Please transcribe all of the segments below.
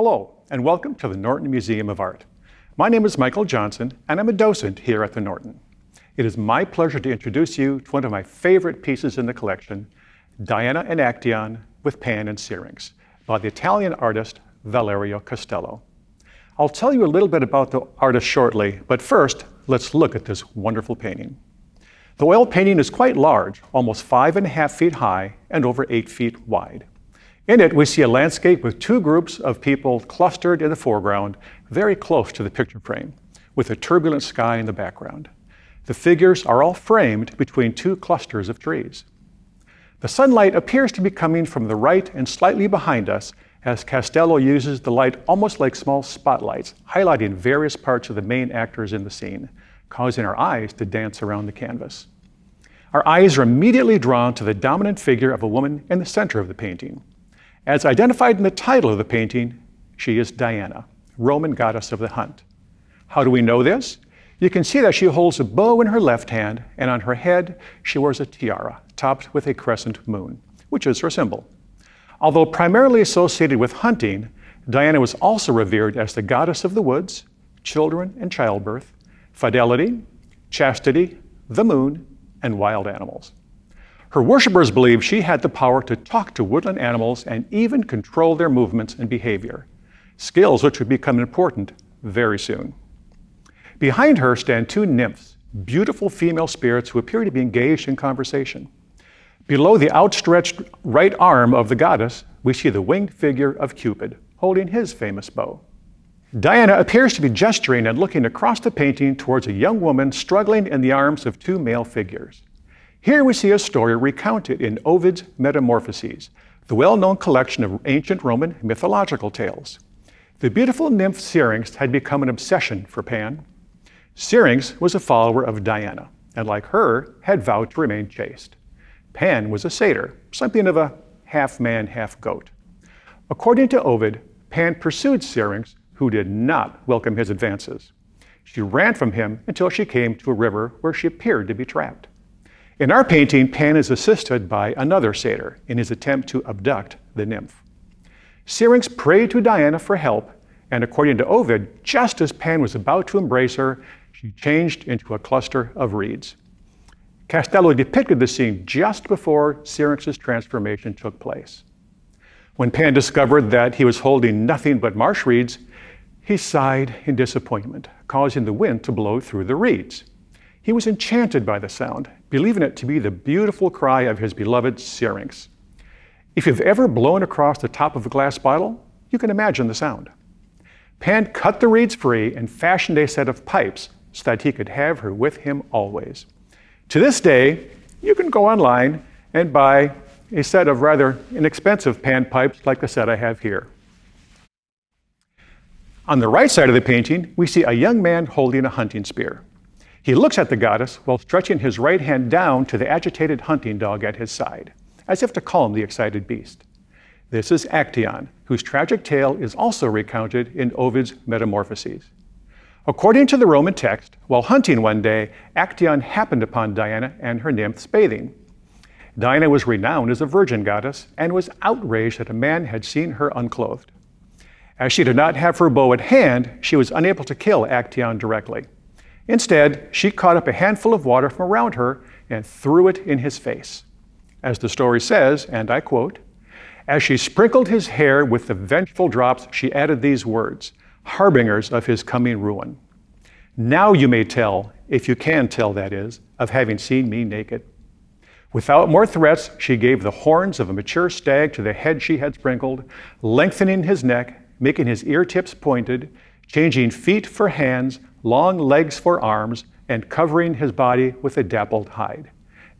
Hello, and welcome to the Norton Museum of Art. My name is Michael Johnson, and I'm a docent here at the Norton. It is my pleasure to introduce you to one of my favorite pieces in the collection, Diana and Actaeon with Pan and Syrinx, by the Italian artist Valerio Castello. I'll tell you a little bit about the artist shortly, but first, let's look at this wonderful painting. The oil painting is quite large, almost five and a half feet high and over eight feet wide. In it, we see a landscape with two groups of people clustered in the foreground, very close to the picture frame, with a turbulent sky in the background. The figures are all framed between two clusters of trees. The sunlight appears to be coming from the right and slightly behind us as Castello uses the light almost like small spotlights, highlighting various parts of the main actors in the scene, causing our eyes to dance around the canvas. Our eyes are immediately drawn to the dominant figure of a woman in the center of the painting. As identified in the title of the painting, she is Diana, Roman goddess of the hunt. How do we know this? You can see that she holds a bow in her left hand, and on her head, she wears a tiara topped with a crescent moon, which is her symbol. Although primarily associated with hunting, Diana was also revered as the goddess of the woods, children and childbirth, fidelity, chastity, the moon, and wild animals. Her worshippers believed she had the power to talk to woodland animals and even control their movements and behavior, skills which would become important very soon. Behind her stand two nymphs, beautiful female spirits who appear to be engaged in conversation. Below the outstretched right arm of the goddess, we see the winged figure of Cupid, holding his famous bow. Diana appears to be gesturing and looking across the painting towards a young woman struggling in the arms of two male figures. Here we see a story recounted in Ovid's Metamorphoses, the well known collection of ancient Roman mythological tales. The beautiful nymph Syrinx had become an obsession for Pan. Syrinx was a follower of Diana, and like her, had vowed to remain chaste. Pan was a satyr, something of a half man, half goat. According to Ovid, Pan pursued Syrinx, who did not welcome his advances. She ran from him until she came to a river where she appeared to be trapped. In our painting, Pan is assisted by another satyr in his attempt to abduct the nymph. Syrinx prayed to Diana for help, and according to Ovid, just as Pan was about to embrace her, she changed into a cluster of reeds. Castello depicted the scene just before Syrinx's transformation took place. When Pan discovered that he was holding nothing but marsh reeds, he sighed in disappointment, causing the wind to blow through the reeds. He was enchanted by the sound, believing it to be the beautiful cry of his beloved Syrinx. If you've ever blown across the top of a glass bottle, you can imagine the sound. Pan cut the reeds free and fashioned a set of pipes so that he could have her with him always. To this day, you can go online and buy a set of rather inexpensive pan pipes like the set I have here. On the right side of the painting, we see a young man holding a hunting spear. He looks at the goddess while stretching his right hand down to the agitated hunting dog at his side, as if to calm the excited beast. This is Actaeon, whose tragic tale is also recounted in Ovid's Metamorphoses. According to the Roman text, while hunting one day, Actaeon happened upon Diana and her nymphs bathing. Diana was renowned as a virgin goddess and was outraged that a man had seen her unclothed. As she did not have her bow at hand, she was unable to kill Actaeon directly. Instead, she caught up a handful of water from around her and threw it in his face. As the story says, and I quote, as she sprinkled his hair with the vengeful drops, she added these words, harbingers of his coming ruin. Now you may tell, if you can tell, that is, of having seen me naked. Without more threats, she gave the horns of a mature stag to the head she had sprinkled, lengthening his neck, making his ear tips pointed, changing feet for hands, long legs for arms, and covering his body with a dappled hide.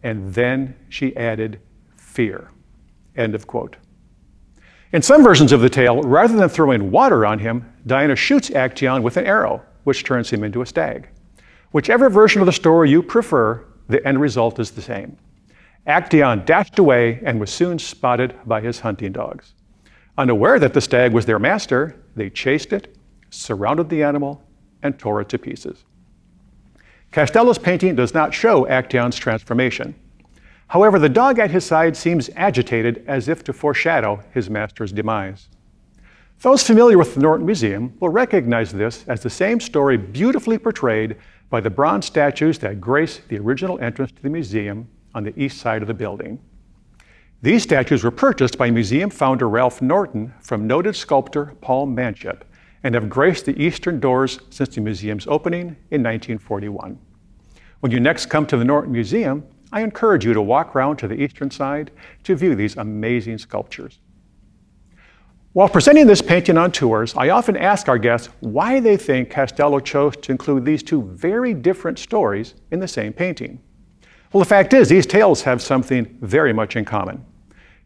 And then she added, fear. End of quote. In some versions of the tale, rather than throwing water on him, Diana shoots Actaeon with an arrow, which turns him into a stag. Whichever version of the story you prefer, the end result is the same. Actaeon dashed away and was soon spotted by his hunting dogs. Unaware that the stag was their master, they chased it, surrounded the animal, and tore it to pieces. Castello's painting does not show Actaeon's transformation. However, the dog at his side seems agitated as if to foreshadow his master's demise. Those familiar with the Norton Museum will recognize this as the same story beautifully portrayed by the bronze statues that grace the original entrance to the museum on the east side of the building. These statues were purchased by museum founder Ralph Norton from noted sculptor Paul Manship and have graced the eastern doors since the museum's opening in 1941. When you next come to the Norton Museum, I encourage you to walk around to the eastern side to view these amazing sculptures. While presenting this painting on tours, I often ask our guests why they think Castello chose to include these two very different stories in the same painting. Well, the fact is, these tales have something very much in common.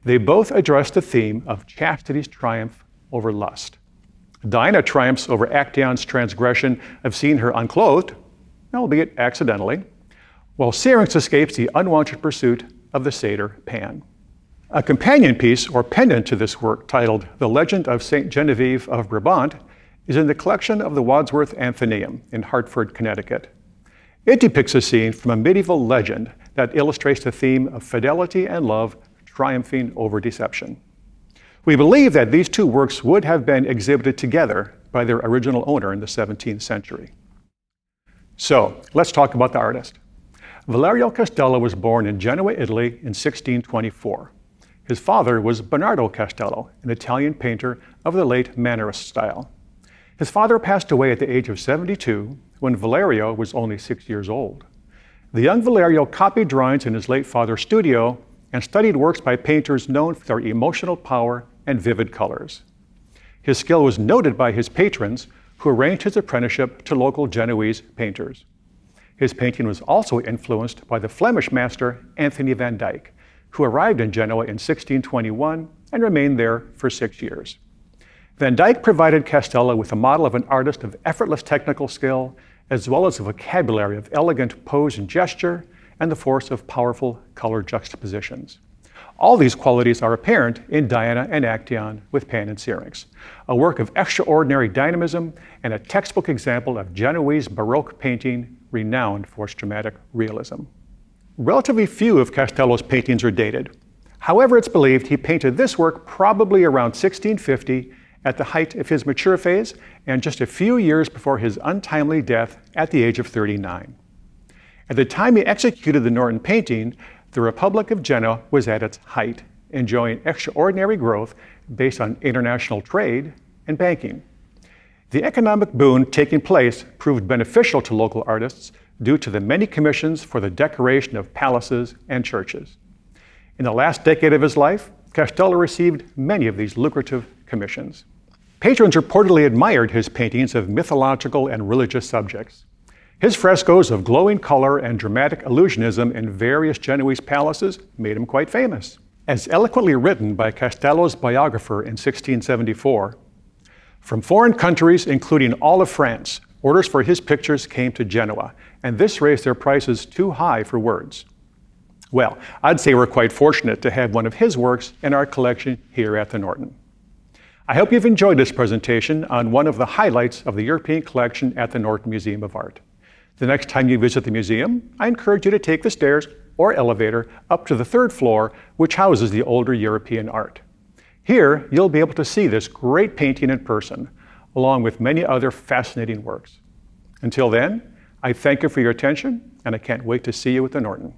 They both address the theme of chastity's triumph over lust. Diana triumphs over Actaeon's transgression of seeing her unclothed, albeit accidentally, while Syrinx escapes the unwanted pursuit of the satyr Pan. A companion piece or pendant to this work, titled The Legend of St. Genevieve of Brabant, is in the collection of the Wadsworth Atheneum in Hartford, Connecticut. It depicts a scene from a medieval legend that illustrates the theme of fidelity and love triumphing over deception. We believe that these two works would have been exhibited together by their original owner in the 17th century. So, let's talk about the artist. Valerio Castello was born in Genoa, Italy in 1624. His father was Bernardo Castello, an Italian painter of the late Mannerist style. His father passed away at the age of 72 when Valerio was only six years old. The young Valerio copied drawings in his late father's studio and studied works by painters known for their emotional power and vivid colors. His skill was noted by his patrons, who arranged his apprenticeship to local Genoese painters. His painting was also influenced by the Flemish master Anthony van Dyck, who arrived in Genoa in 1621 and remained there for six years. Van Dyck provided Castello with a model of an artist of effortless technical skill, as well as a vocabulary of elegant pose and gesture, and the force of powerful color juxtapositions. All these qualities are apparent in Diana and Actaeon with Pan and Syrinx, a work of extraordinary dynamism and a textbook example of Genoese Baroque painting renowned for its dramatic realism. Relatively few of Castello's paintings are dated. However, it's believed he painted this work probably around 1650 at the height of his mature phase and just a few years before his untimely death at the age of 39. At the time he executed the Norton painting, the Republic of Genoa was at its height, enjoying extraordinary growth based on international trade and banking. The economic boon taking place proved beneficial to local artists due to the many commissions for the decoration of palaces and churches. In the last decade of his life, Castello received many of these lucrative commissions. Patrons reportedly admired his paintings of mythological and religious subjects. His frescoes of glowing color and dramatic illusionism in various Genoese palaces made him quite famous. As eloquently written by Castello's biographer in 1674, from foreign countries, including all of France, orders for his pictures came to Genoa, and this raised their prices too high for words. Well, I'd say we're quite fortunate to have one of his works in our collection here at the Norton. I hope you've enjoyed this presentation on one of the highlights of the European collection at the Norton Museum of Art. The next time you visit the museum, I encourage you to take the stairs or elevator up to the third floor, which houses the older European art. Here, you'll be able to see this great painting in person, along with many other fascinating works. Until then, I thank you for your attention, and I can't wait to see you at the Norton.